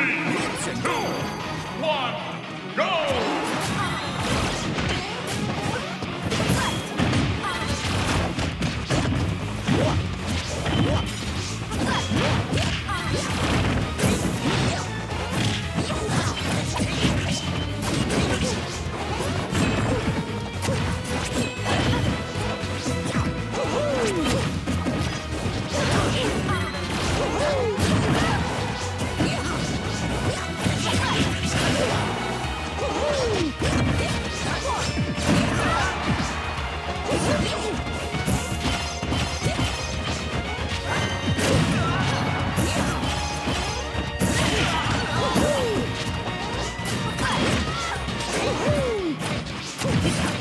Three, two, one, The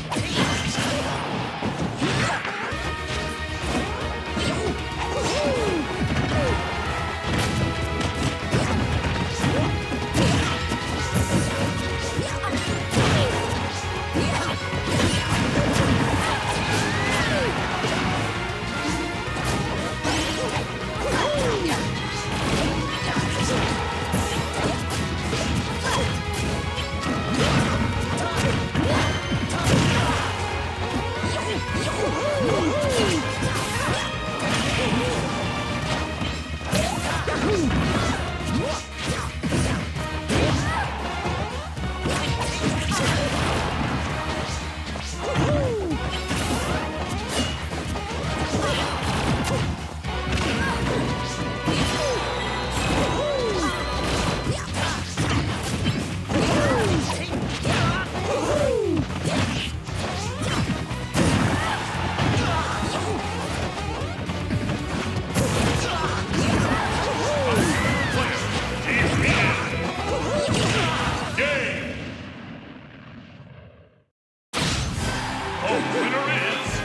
Oh, winner is